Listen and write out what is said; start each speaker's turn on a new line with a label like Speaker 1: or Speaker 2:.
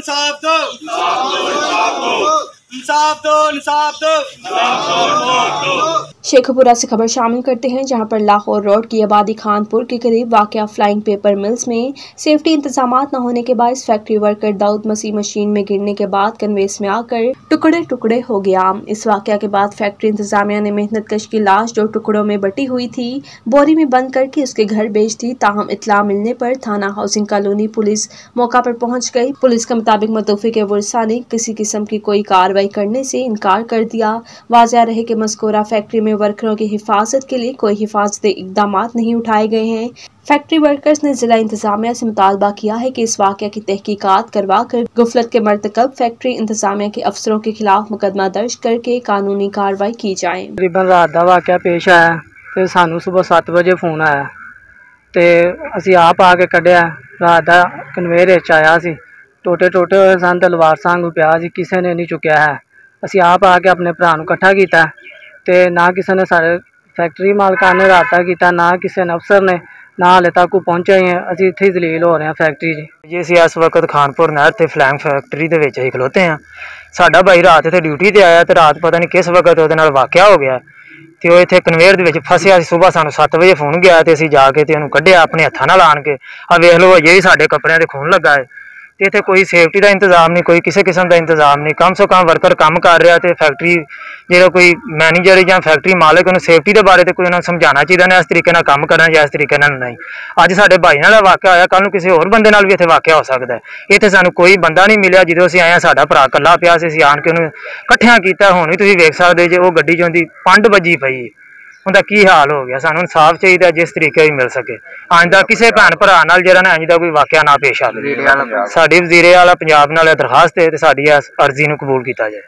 Speaker 1: इंसाफ दो। इंसाफ दो इंसाफ दो
Speaker 2: शेखपुरा से खबर शामिल करते हैं, जहाँ पर लाहौर रोड की आबादी खानपुर के करीब वाक़ फ्लाइंग पेपर मिल्स में सेफ्टी इंतज़ाम न होने के बाद factory worker Daud Masih machine में गिरने के बाद कन्वेस में आकर टुकड़े टुकड़े हो गया। इस वाक़ के बाद फैक्ट्री इंतजामिया ने मेहनत कश की लाश जो टुकड़ों में बटी हुई थी, बोरी में बंद करके उसके घर बेच दी। ताहम इतला मिलने पर थाना हाउसिंग कॉलोनी पुलिस मौका पर पहुँच गई। पुलिस के मुताबिक मतूफे के वर्षा ने किसी किस्म की कोई कार्रवाई करने से इनकार कर दिया। वाजिया रहे कि मस्कोरा फैक्ट्री में वर्करों की हिफाजत के लिए कोई हिफाजती इकदाम नहीं उठाए गए हैं फैक्ट्री वर्कर्स ने जिला इंतजामिया से मुतालबा किया है कि इस वाक़ की तहकीकात करवा कर गुफलत के मरतकब फैक्ट्री इंतजामिया के अफसरों के खिलाफ मुकदमा दर्ज करके कानूनी कार्रवाई की जाए
Speaker 3: ਤਕਰੀਬਨ ਰਾਤ ਦਾ ਵਾਕਿਆ ਪੇਸ਼ ਆਇਆ ਤੇ ਸਾਨੂੰ ਸਵੇਰ 7 ਵਜੇ ਫੋਨ ਆਇਆ ਤੇ ਅਸੀਂ ਆਪ ਆ ਕੇ ਕੱਢਿਆ ਰਾਤ ਦਾ ਕਨਵੇਅਰ ਵਿੱਚ ਆਇਆ ਸੀ ਟੋਟੇ ਟੋਟੇ ਹੋਏ ਸਨ ਤਲਵਾਰ ਸੰਗ ਪਿਆ ਸੀ ਕਿਸੇ ਨੇ ਨਹੀਂ ਚੁੱਕਿਆ ਹੈ ਅਸੀਂ ਆਪ ਆ ਕੇ ਆਪਣੇ ਭਰਾ ਨੂੰ ਇਕੱਠਾ ਕੀਤਾ ਤੇ ਨਾ ਕਿਸੇ ਨੇ ਸਾਰੇ ਫੈਕਟਰੀ ਮਾਲਕਾਂ ਨੇ ਰਾਬਤਾ ਕੀਤਾ, ਨਾ ਕਿਸੇ ਨੇ ਅਫਸਰ ਨੇ, ਨਾ ਹਲੇ ਤੱਕ ਉਹ ਪਹੁੰਚੇ ਹੀ ਹੈ। ਅਸੀਂ ਇੱਥੇ ਹੀ ਜ਼ਲੀਲ ਹੋ ਰਹੇ ਹਾਂ ਫੈਕਟਰੀ 'ਚ।
Speaker 4: ਜੀ, ਅਸੀਂ ਇਸ ਵਕਤ ਖਾਨਪੁਰ ਨਹਿਰ ਤੇ ਫਲੈਂਗ ਫੈਕਟਰੀ ਦੇ ਵਿੱਚ ਹੀ ਖਲੋਤੇ ਹਾਂ। ਸਾਡਾ ਭਾਈ ਰਾਤ ਇੱਥੇ ਡਿਊਟੀ ਤੇ ਆਇਆ ਤੇ ਰਾਤ ਪਤਾ ਨਹੀਂ ਕਿਸ ਵਕਤ ਉਹਦੇ ਨਾਲ ਵਾਕਿਆ ਹੋ ਗਿਆ। ਤੇ ਉਹ ਇੱਥੇ ਕਨਵੇਅਰ ਦੇ ਵਿੱਚ ਫਸਿਆ ਸੀ। ਸਵੇਰ ਸਾਨੂੰ 7 ਵਜੇ ਫੋਨ ਗਿਆ ਤੇ ਅਸੀਂ ਜਾ ਕੇ ਤੇ ਉਹਨੂੰ ਕੱਢਿਆ, ਆਪਣੇ ਹੱਥਾਂ ਨਾਲ ਆਣ ਕੇ। ਆ ਵੇਖ ਲਓ, ਅਜੇ ਵੀ ਸਾਡੇ ਕੱਪੜਿਆਂ ਤੇ ਖੂਨ ਲੱਗਾ ਹੈ। ਤੇ ਇੱਥੇ ਕੋਈ ਸੇਫਟੀ ਦਾ ਇੰਤਜ਼ਾਮ ਨਹੀਂ ਕੋਈ ਕਿਸੇ ਕਿਸਮ ਦਾ ਇੰਤਜ਼ਾਮ ਨਹੀਂ ਕਮ ਸੋ ਕਮ ਵਰਕਰ ਕੰਮ ਕਰ ਰਿਹਾ ਤੇ ਫੈਕਟਰੀ ਜਿਹੜਾ ਕੋਈ ਮੈਨੇਜਰ ਜਾਂ ਫੈਕਟਰੀ ਮਾਲਕ ਉਹਨੂੰ ਸੇਫਟੀ ਦੇ ਬਾਰੇ ਤੇ ਕੋਈ ਉਹਨਾਂ ਨੂੰ ਸਮਝਾਉਣਾ ਚਾਹੀਦਾ ਨੇ ਇਸ ਤਰੀਕੇ ਨਾਲ ਕੰਮ ਕਰਨਾ ਜਾਂ ਇਸ ਤਰੀਕੇ ਨਾਲ ਨਹੀਂ ਅੱਜ ਸਾਡੇ ਭਾਈ ਨਾਲ ਇਹ ਵਾਕਿਆ ਹੋਇਆ ਕੱਲ ਨੂੰ ਕਿਸੇ ਹੋਰ ਬੰਦੇ ਨਾਲ ਵੀ ਇੱਥੇ ਵਾਕਿਆ ਹੋ ਸਕਦਾ ਹੈ ਇੱਥੇ ਸਾਨੂੰ ਕੋਈ ਬੰਦਾ ਨਹੀਂ ਮਿਲਿਆ ਜਦੋਂ ਅਸੀਂ ਆਏ ਹਾਂ ਸਾਡਾ ਭਰਾ ਇਕੱਲਾ ਪਿਆ ਸੀ ਅਸੀਂ ਆਣ ਕੇ ਉਹਨੂੰ ਇਕੱਠਿਆਂ ਕੀਤਾ ਹੁਣ ਵੀ ਤੁਸੀਂ ਵੇਖ ਸਕਦੇ ਜੇ ਉਹ ਗੱਡੀ ਚੋਂ ਦੀ ਪੰਡ ਵੱਜੀ ਪਈ ਹੈ। ਉਹਦਾ ਕੀ ਹਾਲ ਹੋ ਗਿਆ? ਸਾਨੂੰ ਇਨਸਾਫ ਚਾਹੀਦਾ ਜਿਸ ਤਰੀਕੇ ਵੀ ਮਿਲ ਸਕੇ। ਆਇੰਦਾ ਕਿਸੇ ਭੈਣ ਭਰਾ ਨਾਲ ਜਿਹੜਾ ਨਾ ਇੰਜ ਦਾ ਕੋਈ ਵਾਕਿਆ ਨਾ ਪੇਸ਼ ਆਵੇ। ਸਾਡੀ ਵਜ਼ੀਰੇ ਵਾਲਾ ਪੰਜਾਬ ਨਾਲ ਦਰਖਾਸਤ ਹੈ ਤੇ ਸਾਡੀ ਇਸ ਅਰਜ਼ੀ ਨੂੰ ਕਬੂਲ ਕੀਤਾ ਜਾਏ।